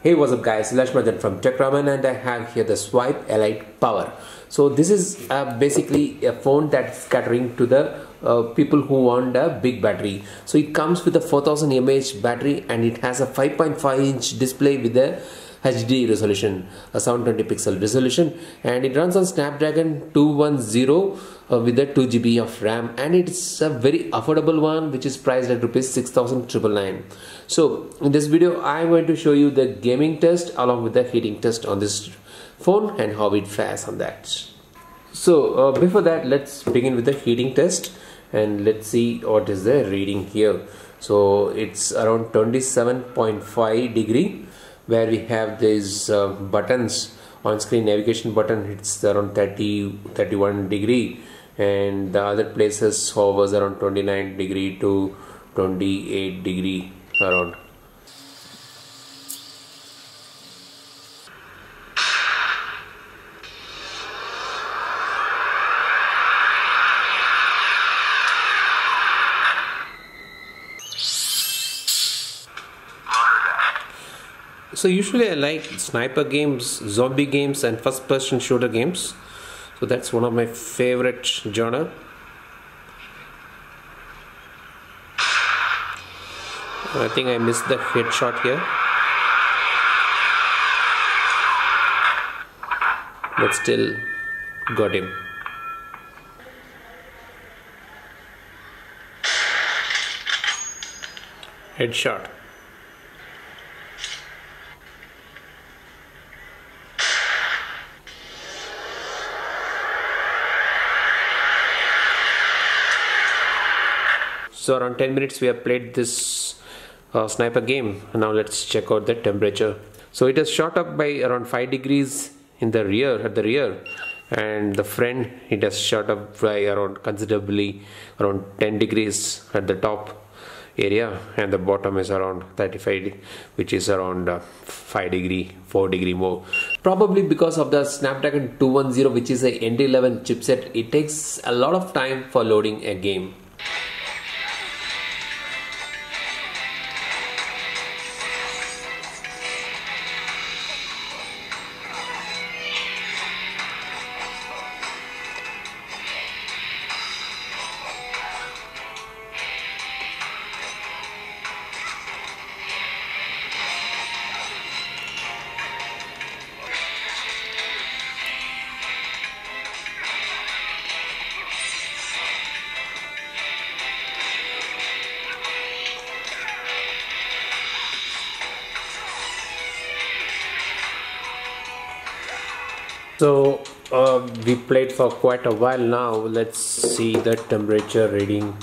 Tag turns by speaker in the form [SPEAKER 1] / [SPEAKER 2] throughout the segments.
[SPEAKER 1] Hey what's up guys, Lashmadan from TechRaman and I have here the Swipe Elite Power. So this is uh, basically a phone that's catering to the uh, people who want a big battery. So it comes with a 4000 mAh battery and it has a 5.5 inch display with a HD resolution, a 720 pixel resolution and it runs on Snapdragon 210 uh, with a 2 GB of RAM and it's a very affordable one which is priced at rupees 6999. So in this video I'm going to show you the gaming test along with the heating test on this phone and how it fares on that. So uh, before that let's begin with the heating test and let's see what is the reading here. So it's around 27.5 degree where we have these uh, buttons. On screen navigation button it's around 30 31 degree and the other places hovers around 29 degree to 28 degree around So usually I like sniper games, zombie games and first person shooter games. So that's one of my favorite genre. I think I missed the headshot here. But still got him. Headshot. So around 10 minutes we have played this uh, sniper game. Now let's check out the temperature. So it has shot up by around 5 degrees in the rear at the rear. And the front it has shot up by around considerably around 10 degrees at the top area. And the bottom is around 35 which is around uh, 5 degree 4 degree more. Probably because of the snapdragon 210 which is a nd11 chipset it takes a lot of time for loading a game So uh, we played for quite a while now. Let's see the temperature reading.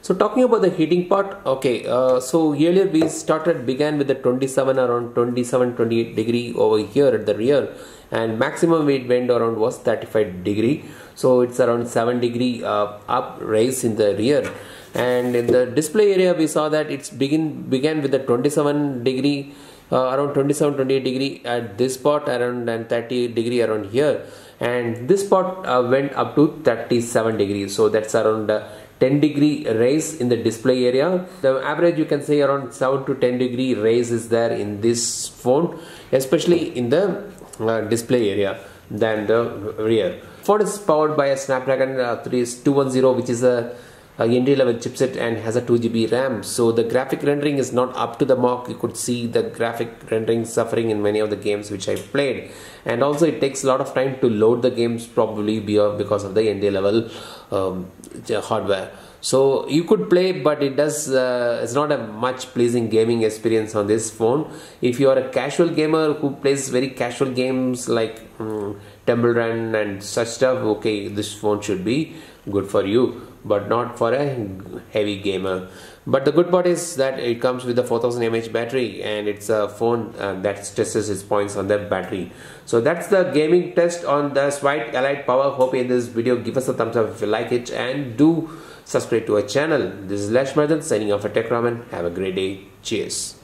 [SPEAKER 1] So talking about the heating part, okay, uh, so earlier we started began with the 27 around 27 28 degree over here at the rear and maximum it went around was 35 degree so it's around 7 degree uh, up raise in the rear. And in the display area we saw that it's begin began with the 27 degree uh, around 27 28 degree at this spot around and 30 degree around here. And this spot uh, went up to 37 degrees so that's around uh, 10 degree raise in the display area. The average you can say around 7 to 10 degree raise is there in this phone especially in the uh, display area than the rear. Ford is powered by a snapdragon uh, 3210 which is a uh, NT11 chipset and has a 2GB RAM. So the graphic rendering is not up to the mark. You could see the graphic rendering suffering in many of the games which I played. And also it takes a lot of time to load the games probably because of the ND level um, hardware. So you could play, but it does. Uh, it's not a much pleasing gaming experience on this phone. If you are a casual gamer who plays very casual games like um, Temple Run and such stuff, okay, this phone should be good for you but not for a heavy gamer. But the good part is that it comes with a 4000 mAh battery and it's a phone uh, that stresses its points on the battery. So that's the gaming test on the Swipe Elite Power. Hope in this video. Give us a thumbs up if you like it and do subscribe to our channel. This is Lash Madan signing off for Tech Raman. Have a great day. Cheers